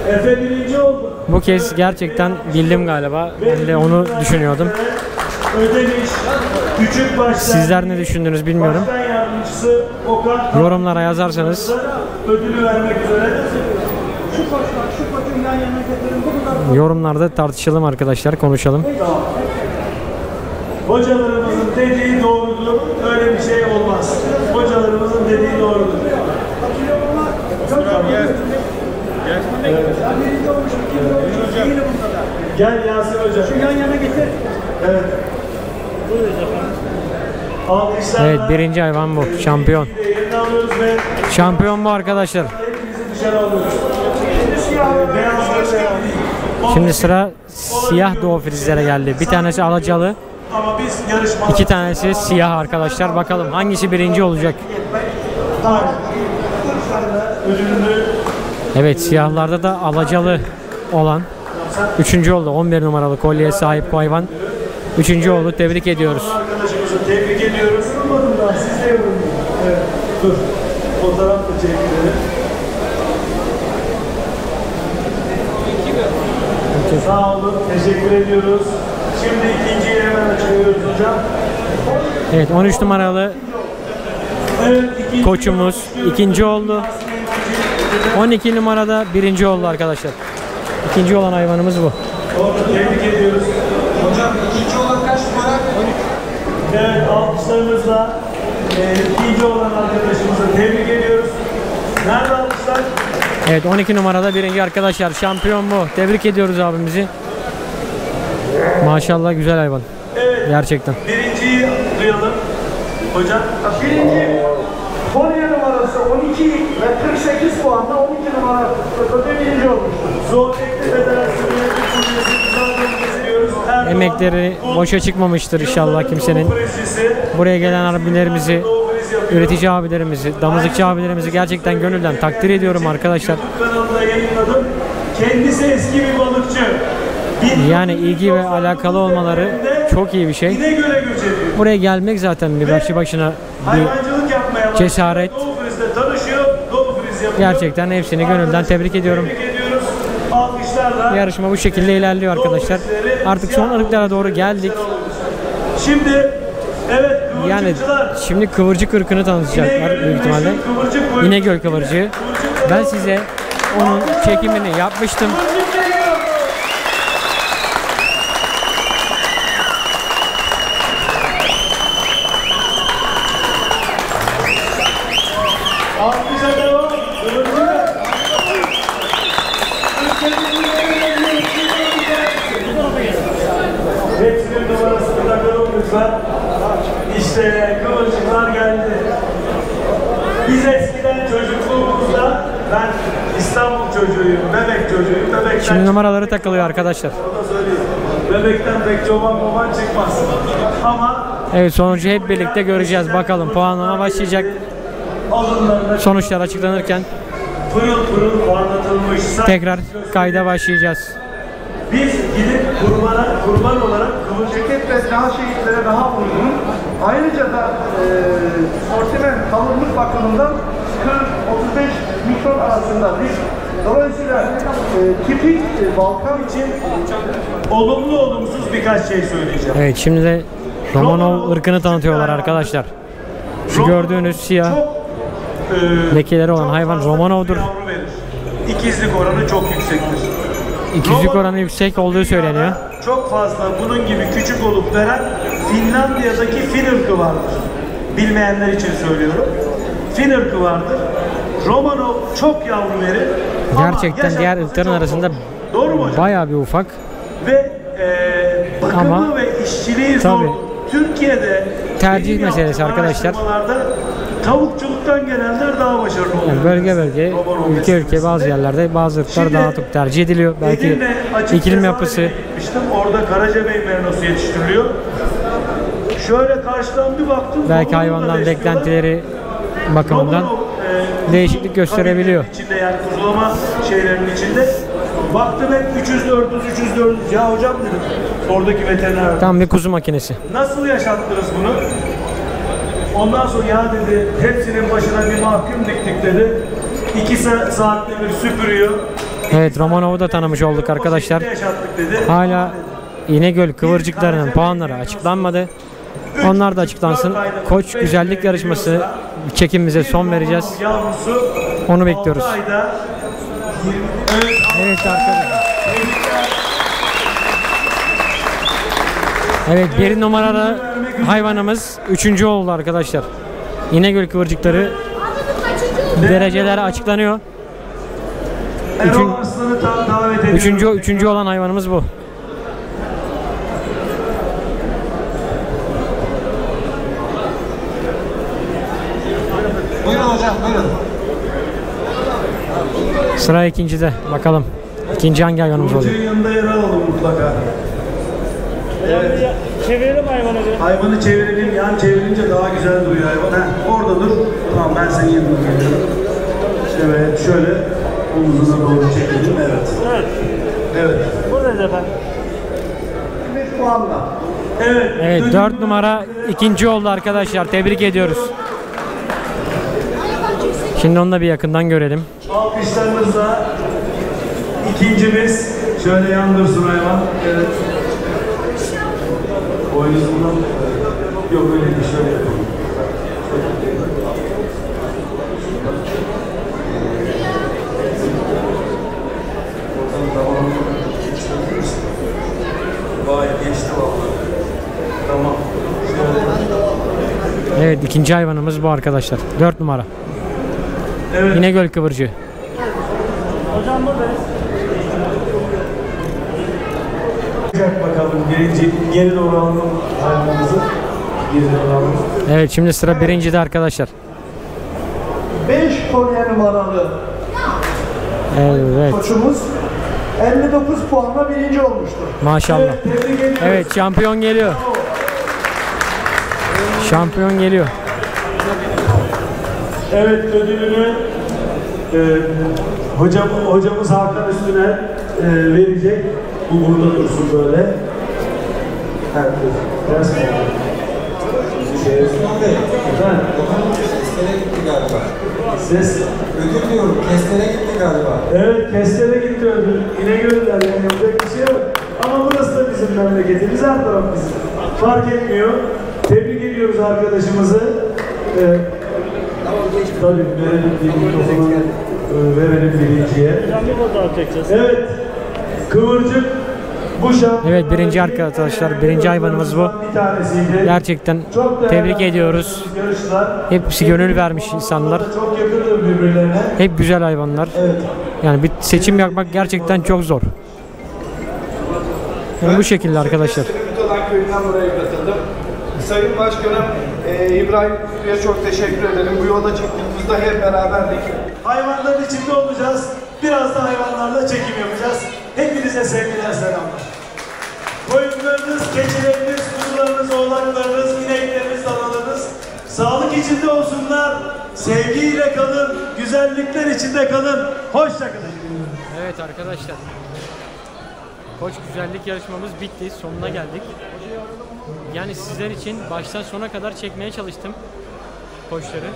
Efe birinci oldu. Bu kez gerçekten bildim galiba. Ben de onu düşünüyordum. Ödemiş. Küçük başlar. Sizler ne düşündünüz bilmiyorum. Yorumlara yazarsanız ödülü vermek üzere. Yorumlarda tartışalım arkadaşlar, konuşalım. Hocalarımızın dediği doğrudur. Öyle bir şey olmaz. Hocalarımızın dediği doğrudur. Gel Yasin Hoca. Şu yan yana getir. Evet. Alkışlarla Evet birinci hayvan bu. Şampiyon. Şampiyon bu arkadaşlar. hepinizi dışarı alıyoruz. Şimdi sıra siyah doğu frizlere geldi. Bir tanesi alacalı, ama biz yarışma iki tanesi siyah arkadaşlar. Bakalım hangisi birinci olacak? Evet siyahlarda da alacalı olan üçüncü oldu. 11 numaralı kolyeye sahip bu hayvan. Üçüncü oldu. Tebrik ediyoruz. arkadaşımızı tebrik ediyoruz. Siz de. Evet, dur. Fotoğraf da Sağ olun, teşekkür ediyoruz. Şimdi ikinciyi hemen açıyoruz hocam. Evet 13 numaralı Evet, ikinci koçumuz ikinci oldu. 12 numarada birinci oldu arkadaşlar. İkinci olan hayvanımız bu. Tebrik ediyoruz. Hocam ikinci olan kaç numara? Evet, alkışlarımızla e, ikinci olan arkadaşımızı tebrik ediyoruz. Nerede alkışlar? Evet 12 numarada birinci arkadaşlar. Şampiyon bu. Tebrik ediyoruz abimizi. Maşallah güzel hayvan. Evet, Gerçekten. birinciyi duyalım. Hocam. Birinci Konya numarası 12 ve 48 puanla 12 numara öde birinci olmuştur. Zootechniki Federasyonu emekleri boşa çıkmamıştır inşallah kimsenin. Buraya gelen abilerimizi, üretici abilerimizi, damızlıkçı abilerimizi gerçekten gönülden takdir ediyorum arkadaşlar. Kendisi eski bir balıkçı. Yani ilgi ve alakalı olmaları çok iyi bir şey. Buraya gelmek zaten bir başlı başına bir cesaret. Gerçekten hepsini gönülden tebrik ediyorum. Yarışma bu şekilde ilerliyor arkadaşlar. Artık son ırklara doğru geldik. Şimdi evet Yani şimdi kıvırcık ırkını tanıtacaklar büyük ihtimalle. İnegöl kıvırcığı. Ben size onun çekimini yapmıştım. Kıvırcık geliyor. Alkışa devam. Kıvırcık. Hepsinin numarasını takalım lütfen. İşte kıvırcıklar geldi. Biz eskiden çocukluğumuzda, ben İstanbul çocuğuyum, bebek çocuğuyum, bebekten Şimdi numaraları takılıyor arkadaşlar. Bebekten pek çoban baban çıkmaz. Ama Evet sonucu hep birlikte göreceğiz. Bakalım puanlama başlayacak. Sonuçlar açıklanırken pırıl pırıl parlatılmış tekrar kayda başlayacağız. Biz gidip kurbana, kurban olarak kıvırcık Ceket ve daha şehitlere daha uygun. Ayrıca da e, sortimen kalınlık bakımından 40-35 mikron arasında bir Dolayısıyla e, tipik e, Balkan için olumlu olumsuz birkaç şey söyleyeceğim. Evet şimdi de Romanov ırkını tanıtıyorlar arkadaşlar. Şu gördüğünüz siyah e, lekeleri olan hayvan Romanov'dur. İkizlik oranı çok yüksektir. İkizlik oranı yüksek olduğu söyleniyor. Çok fazla bunun gibi küçük olup veren Finlandiya'daki Fin ırkı vardır. Bilmeyenler için söylüyorum. Fin ırkı vardır. Romanov çok yavru verir. Gerçekten diğer ırkların arasında zor. Bayağı bir ufak. Ve e, bakımı Ama ve işçiliği zor. tabii. Türkiye'de Tercih meselesi arkadaşlar. Tavukçuluktan gelenler daha başarılı oluyor. Yani bölge bölge, ülke ülke bazı yerlerde bazı ırklar Şimdi daha çok tercih ediliyor. Belki iklim yapısı, gitmiştim. Orada Karacabey merinosu yetiştiriliyor. Şöyle karşıdan bir baktım. belki hayvandan beklentileri bakımından değişiklik gösterebiliyor. içinde yani kuzulama şeylerinin içinde. Baktım hep 300 400 300 400. Ya hocam dedim. Oradaki veteriner. tam bir kuzu makinesi. Nasıl yaşattınız bunu? Ondan sonra ya dedi hepsinin başına bir mahkum diktik dedi. İki sa- saatte bir süpürüyor. Evet Romanov'u da tanımış olduk arkadaşlar. Dedi. Hala İnegöl kıvırcıklarının puanları açıklanmadı. Onlar da açıklansın. Koç güzellik yarışması çekimimize son vereceğiz. Onu bekliyoruz. altı ayda 20 evet, arkadaşlar. Evet bir numaralı hayvanımız üçüncü oldu arkadaşlar. İnegöl kıvırcıkları dereceler açıklanıyor. Üçün-. Üçüncü, üçüncü olan hayvanımız bu. Sıra ikincide. Bakalım. İkinci hangi hayvanımız olacak? Çocuğun yanında yer alalım mutlaka. Çevirelim hayvanı bir. Hayvanı çevirelim, yan çevirince daha güzel duruyor hayvan. Heh, orada dur. Tamam ben senin yanına geliyorum. Evet, şöyle omuzuna doğru çekelim. Evet. Evet. Evet. Buradayız efendim. 25 puanla. Evet. Evet dönüm- 4 numara ikinci oldu arkadaşlar. Tebrik ediyoruz. Şimdi onu da bir yakından görelim. Alkışlarınızla ikincimiz şöyle yan dursun hayvan. Evet. Boynuzundan yok öyle değil şöyle yapalım. Vay geçti vallahi. Tamam. Evet ikinci hayvanımız bu arkadaşlar. 4 numara. Evet. İnegöl kıvırcığı. Hocam buradayız. Bak bakalım birinci geri doğru alalım hayvanımızı. Geri doğru alalım. Evet şimdi sıra birincide arkadaşlar. 5 kolye numaralı Evet. koçumuz 59 puanla birinci olmuştur. Maşallah. Evet, tebrik ediyoruz. Evet şampiyon geliyor. Şampiyon geliyor. Evet ödülünü e, hocam, hocamız Hakan Üstüne e, verecek. Bu burada dursun böyle. Evet, biraz Şey, Efendim, Kestere gitti galiba. ses. Ödül diyorum, kestere gitti galiba. Evet, kestere gitti ödül. İnegöl'ler yani yapacak bir şey yok. Ama burası da bizim memleketimiz, her taraf bizim. Fark etmiyor. Tebrik ediyoruz arkadaşımızı. Ee, tabii verelim bir mikrofonu e, verelim birinciye. Evet, Kıvırcık bu şampiyon. Evet, birinci arkadaşlar, birinci hayvanımız bu. Gerçekten tebrik ediyoruz. Hepsi gönül vermiş insanlar. Çok yakındır birbirlerine. Hep güzel hayvanlar. Evet. Yani bir seçim yapmak gerçekten çok zor. Yani bu şekilde arkadaşlar. Sayın Başkanım e, İbrahim Bey'e çok teşekkür ederim. Bu yola çıktığımızda hep beraberdik. Hayvanların içinde olacağız. Biraz da hayvanlarla çekim yapacağız. Hepinize sevgiler, selamlar. Koyunlarınız, keçileriniz, kuzularınız, oğlaklarınız, inekleriniz, danalarınız sağlık içinde olsunlar. Sevgiyle kalın, güzellikler içinde kalın. Hoşça kalın. Evet arkadaşlar. Koç güzellik yarışmamız bitti. Sonuna geldik. Yani sizler için baştan sona kadar çekmeye çalıştım koçları.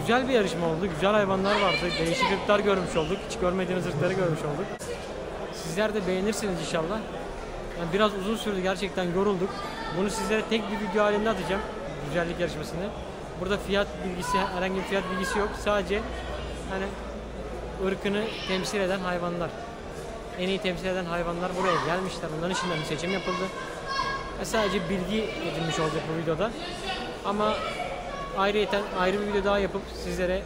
Güzel bir yarışma oldu. Güzel hayvanlar vardı. Değişik ırklar görmüş olduk. Hiç görmediğimiz ırkları görmüş olduk. Sizler de beğenirsiniz inşallah. Yani biraz uzun sürdü gerçekten yorulduk. Bunu sizlere tek bir video halinde atacağım. Güzellik yarışmasını. Burada fiyat bilgisi, herhangi bir fiyat bilgisi yok. Sadece hani ırkını temsil eden hayvanlar. En iyi temsil eden hayvanlar buraya gelmişler. Onların içinden bir seçim yapıldı. Ve sadece bilgi edinmiş olduk bu videoda. Ama ayrıyeten ayrı bir video daha yapıp sizlere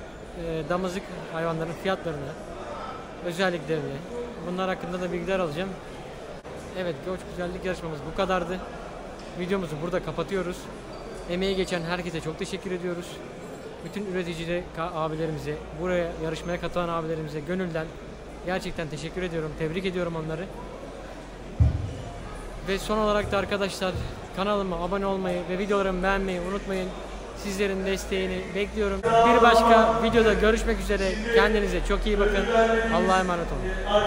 e, damızlık hayvanların fiyatlarını, özelliklerini, bunlar hakkında da bilgiler alacağım. Evet, Koç Güzellik yarışmamız bu kadardı. Videomuzu burada kapatıyoruz. Emeği geçen herkese çok teşekkür ediyoruz. Bütün üreticileri abilerimize, buraya yarışmaya katılan abilerimize gönülden gerçekten teşekkür ediyorum. Tebrik ediyorum onları. Ve son olarak da arkadaşlar kanalıma abone olmayı ve videolarımı beğenmeyi unutmayın. Sizlerin desteğini bekliyorum. Bir başka videoda görüşmek üzere. Kendinize çok iyi bakın. Allah'a emanet olun.